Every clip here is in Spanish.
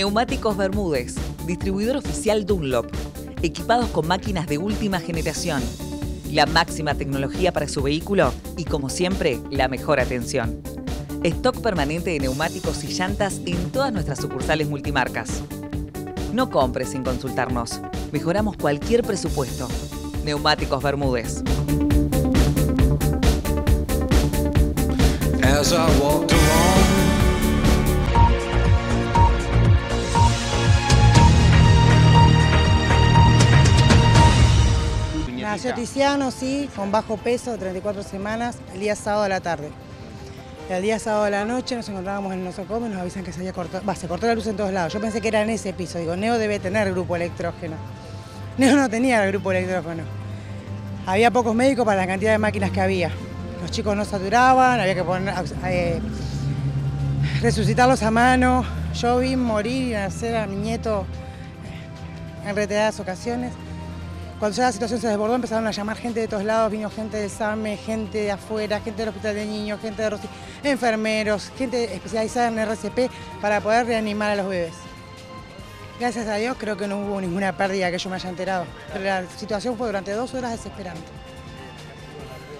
Neumáticos Bermúdez, distribuidor oficial Dunlop, equipados con máquinas de última generación, la máxima tecnología para su vehículo y como siempre, la mejor atención. Stock permanente de neumáticos y llantas en todas nuestras sucursales multimarcas. No compres sin consultarnos. Mejoramos cualquier presupuesto. Neumáticos Bermúdez. Nació Tiziano, sí, con bajo peso, 34 semanas, el día sábado a la tarde. El día sábado a la noche nos encontrábamos en el nosocomio y nos avisan que se había cortado, va, se cortó la luz en todos lados. Yo pensé que era en ese piso, digo, Neo debe tener grupo electrógeno. Neo no tenía el grupo electrógeno. Había pocos médicos para la cantidad de máquinas que había. Los chicos no saturaban, había que poner, eh, resucitarlos a mano. Yo vi morir y nacer a mi nieto en reiteradas ocasiones. Cuando ya la situación se desbordó, empezaron a llamar gente de todos lados, vino gente del SAME, gente de afuera, gente del Hospital de Niños, gente de Rossi, enfermeros, gente especializada en RCP para poder reanimar a los bebés. Gracias a Dios creo que no hubo ninguna pérdida que yo me haya enterado, pero la situación fue durante dos horas desesperante.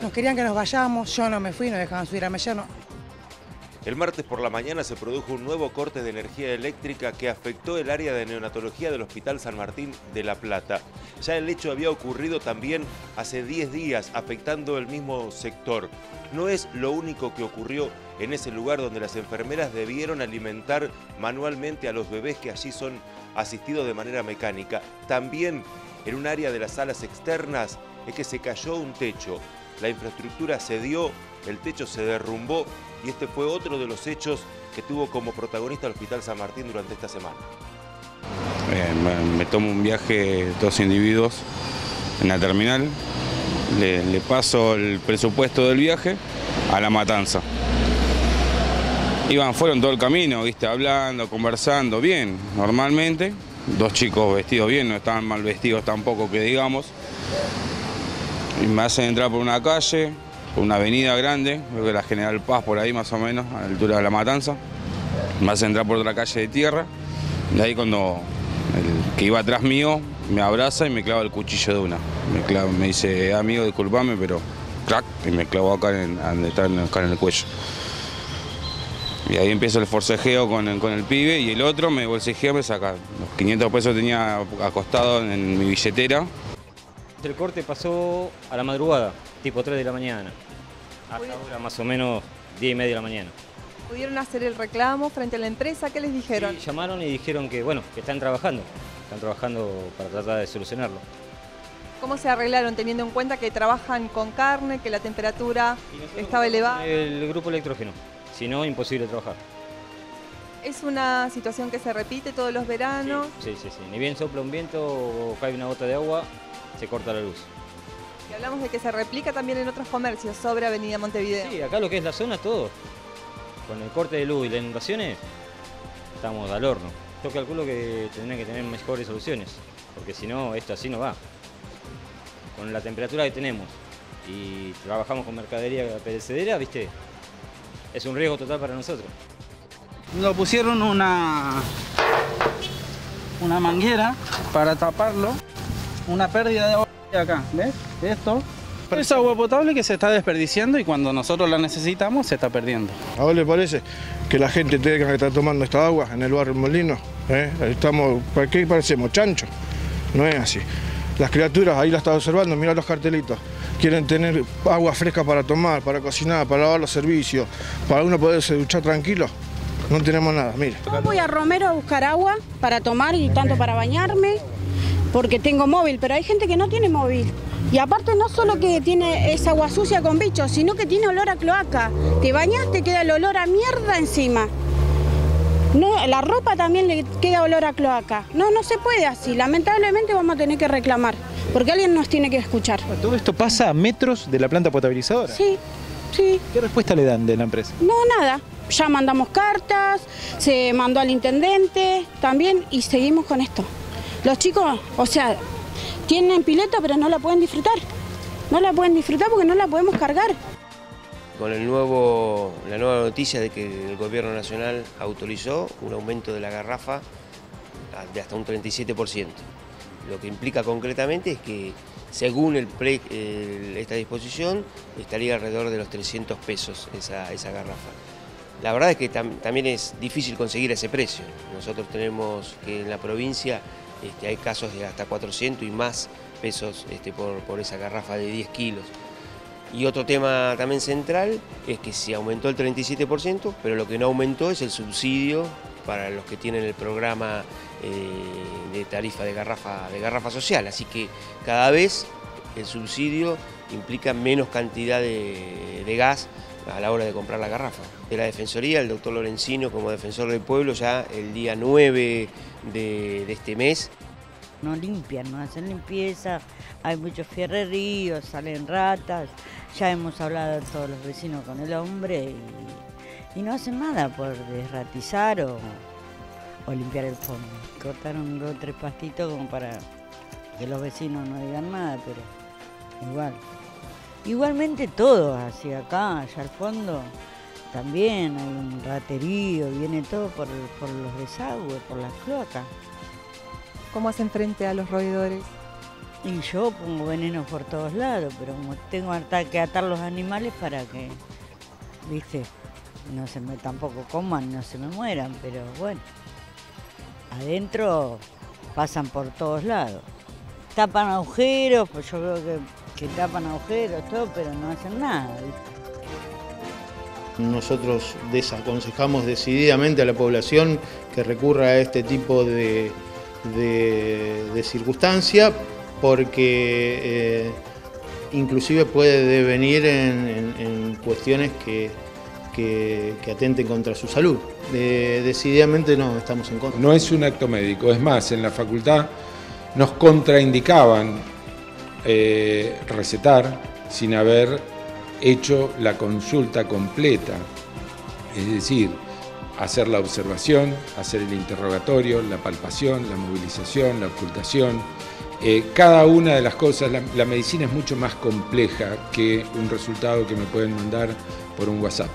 Nos querían que nos vayamos, yo no me fui, no dejaban subir a Mellano. El martes por la mañana se produjo un nuevo corte de energía eléctrica que afectó el área de neonatología del Hospital San Martín de La Plata. Ya el hecho había ocurrido también hace 10 días, afectando el mismo sector. No es lo único que ocurrió en ese lugar donde las enfermeras debieron alimentar manualmente a los bebés que allí son asistidos de manera mecánica. También en un área de las salas externas es que se cayó un techo. La infraestructura cedió, el techo se derrumbó y este fue otro de los hechos que tuvo como protagonista el Hospital San Martín durante esta semana. Me, tomo un viaje dos individuos en la terminal, le, paso el presupuesto del viaje a la matanza. Iban, fueron todo el camino, viste, hablando, conversando, bien, normalmente. Dos chicos vestidos bien, no estaban mal vestidos tampoco que digamos. Y me hacen entrar por una calle, una avenida grande, creo que la General Paz por ahí más o menos, a la altura de la Matanza. Me hacen entrar por otra calle de tierra. De ahí cuando el que iba atrás mío me abraza y me clava el cuchillo de una. Me, clava- me dice, amigo, disculpame, pero crack, y me clavó acá en, acá en el cuello. Y ahí empieza el forcejeo con el, con el pibe y el otro me bolsejea, me saca los 500 pesos tenía acostado en mi billetera. El corte pasó a la madrugada, tipo 3 de la mañana. Hasta ahora más o menos 10 y media de la mañana. ¿Pudieron hacer el reclamo frente a la empresa? ¿Qué les dijeron? Sí, llamaron y dijeron que, bueno, que están trabajando. Están trabajando para tratar de solucionarlo. ¿Cómo se arreglaron teniendo en cuenta que trabajan con carne, que la temperatura estaba elevada? El grupo electrógeno. Si no, imposible trabajar. ¿Es una situación que se repite todos los veranos? Sí, sí, sí. Ni bien sopla un viento o cae una gota de agua, se corta la luz. Y hablamos de que se replica también en otros comercios sobre Avenida Montevideo. Sí, acá lo que es la zona, todo. Con el corte de luz y las inundaciones, estamos al horno. Yo calculo que tendrían que tener mejores soluciones, porque si no, esto así no va. Con la temperatura que tenemos y trabajamos con mercadería perecedera, ¿viste? Es un riesgo total para nosotros. Nos pusieron una, una manguera para taparlo, una pérdida de agua acá, ¿ves? Esto. Es agua potable que se está desperdiciando y cuando nosotros la necesitamos se está perdiendo. ¿A vos le parece que la gente tenga que estar tomando esta agua en el barrio Molino? ¿Eh? Estamos, ¿Para qué parecemos? ¿Chancho? No es así. Las criaturas, ahí la estaba observando, mira los cartelitos. Quieren tener agua fresca para tomar, para cocinar, para lavar los servicios, para uno poderse duchar tranquilo. No tenemos nada, mire. Yo voy a Romero a buscar agua para tomar y tanto para bañarme, porque tengo móvil, pero hay gente que no tiene móvil. Y aparte no solo que tiene esa agua sucia con bichos, sino que tiene olor a cloaca. Te bañas, te queda el olor a mierda encima. No, la ropa también le queda olor a cloaca. No, no se puede así. Lamentablemente vamos a tener que reclamar, porque alguien nos tiene que escuchar. ¿Todo esto pasa a metros de la planta potabilizadora? Sí, sí. ¿Qué respuesta le dan de la empresa? No, nada. Ya mandamos cartas, se mandó al intendente también y seguimos con esto. Los chicos, o sea, tienen pileta pero no la pueden disfrutar. No la pueden disfrutar porque no la podemos cargar. Con el nuevo, la nueva noticia de que el gobierno nacional autorizó un aumento de la garrafa de hasta un 37%. Lo que implica concretamente es que según el esta disposición estaría alrededor de los 300 pesos esa, esa garrafa. La verdad es que tam- también es difícil conseguir ese precio. Nosotros tenemos que en la provincia este, hay casos de hasta 400 y más pesos este, por, por esa garrafa de 10 kilos. Y otro tema también central es que se aumentó el 37%, pero lo que no aumentó es el subsidio para los que tienen el programa eh, de tarifa de garrafa, de garrafa social. Así que cada vez el subsidio implica menos cantidad de, de gas a la hora de comprar la garrafa. De la Defensoría, el doctor Lorenzino como defensor del pueblo ya el día 9 de, este mes no limpian, no hacen limpieza, hay muchos fierreríos, salen ratas, ya hemos hablado todos los vecinos con el hombre y, y no hacen nada por desratizar o, o limpiar el fondo. Cortaron dos o tres pastitos como para que los vecinos no digan nada, pero igual. Igualmente todo, hacia acá, allá al fondo, también hay un raterío, viene todo por, por los desagües, por las cloacas. ¿Cómo hacen frente a los roedores? Y yo pongo veneno por todos lados, pero como tengo que atar los animales para que, viste, no se me tampoco coman, no se me mueran, pero bueno, adentro pasan por todos lados. Tapan agujeros, pues yo veo que, que tapan agujeros, todo, pero no hacen nada. Nosotros desaconsejamos decididamente a la población que recurra a este tipo de, de, de circunstancia porque eh, inclusive puede devenir en, en- en cuestiones que, que- que atenten contra su salud. Eh, decididamente no, estamos en contra. No es un acto médico, es más, en la facultad nos contraindicaban eh, recetar sin haber hecho la consulta completa, es decir, hacer la observación, hacer el interrogatorio, la palpación, la movilización, la ocultación. Eh, cada una de las cosas, la, medicina es mucho más compleja que un resultado que me pueden mandar por un WhatsApp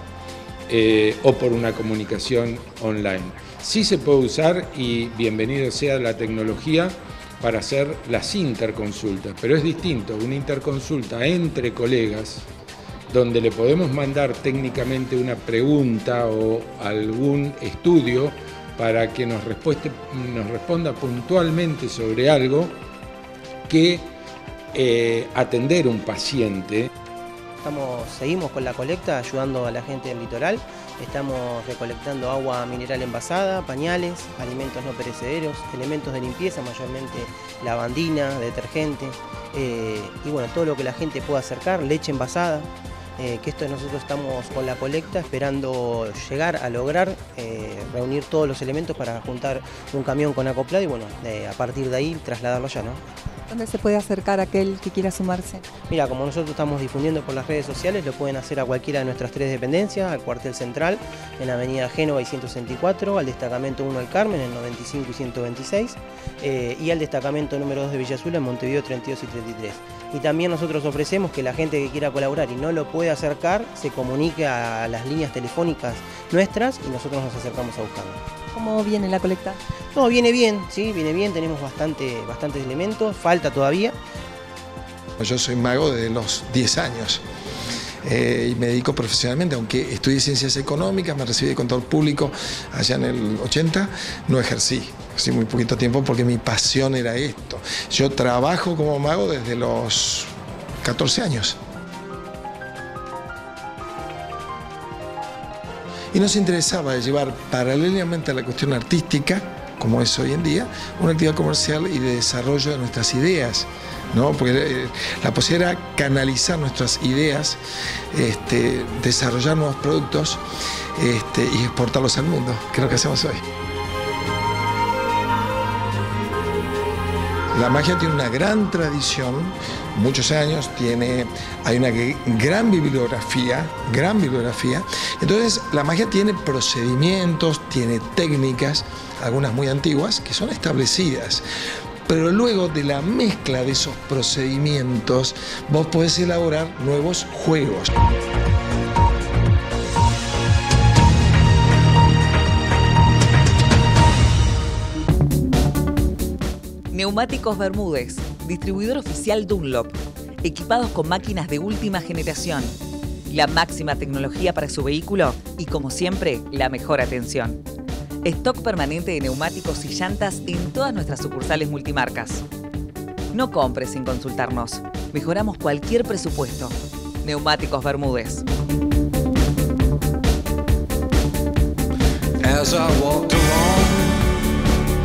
eh, o por una comunicación online. Sí se puede usar y bienvenido sea la tecnología para hacer las interconsultas, pero es distinto, una interconsulta entre colegas, donde le podemos mandar técnicamente una pregunta o algún estudio para que nos, responda puntualmente sobre algo que eh, atender un paciente. Seguimos con la colecta, ayudando a la gente del litoral. Estamos recolectando agua mineral envasada, pañales, alimentos no perecederos, elementos de limpieza, mayormente lavandina, detergente, eh, y bueno, todo lo que la gente pueda acercar, leche envasada, eh, que esto nosotros estamos con la colecta esperando llegar a lograr eh, reunir todos los elementos para juntar un camión con acoplado y bueno, a partir de ahí trasladarlo ya, ¿no? ¿Dónde se puede acercar aquel que quiera sumarse? Mira, como nosotros estamos difundiendo por las redes sociales, lo pueden hacer a cualquiera de nuestras tres dependencias, al cuartel central, en la avenida Génova y 164, al destacamento 1 del Carmen, en 95 y 126, eh, y al destacamento número 2 de Villa Azul, en Montevideo 32 y 33. Y también nosotros ofrecemos que la gente que quiera colaborar y no lo puede acercar, se comunique a las líneas telefónicas nuestras y nosotros nos acercamos a buscarlo. ¿Cómo viene la colecta? No, viene bien, sí, viene bien, tenemos bastante, bastantes elementos, falta todavía, Yo soy mago de los 10 años eh, y me dedico profesionalmente, aunque estudié ciencias económicas, me recibí de contador público allá en el 80, no ejercí, ejercí muy poquito tiempo porque mi pasión era esto. Yo trabajo como mago desde los 14 años. Y nos interesaba llevar paralelamente a la cuestión artística, como es hoy en día, una actividad comercial y de desarrollo de nuestras ideas. ¿no? Porque eh, la posibilidad era canalizar nuestras ideas, este, desarrollar nuevos productos este, y exportarlos al mundo, que es lo que hacemos hoy. La magia tiene una gran tradición, muchos años, tiene, hay una gr- gran bibliografía, gran bibliografía. Entonces, la magia tiene procedimientos, tiene técnicas, algunas muy antiguas, que son establecidas. Pero luego de la mezcla de esos procedimientos, vos podés elaborar nuevos juegos. Neumáticos Bermúdez, distribuidor oficial Dunlop, equipados con máquinas de última generación, la máxima tecnología para su vehículo y como siempre, la mejor atención. Stock permanente de neumáticos y llantas en todas nuestras sucursales multimarcas. No compres sin consultarnos. Mejoramos cualquier presupuesto. Neumáticos Bermúdez.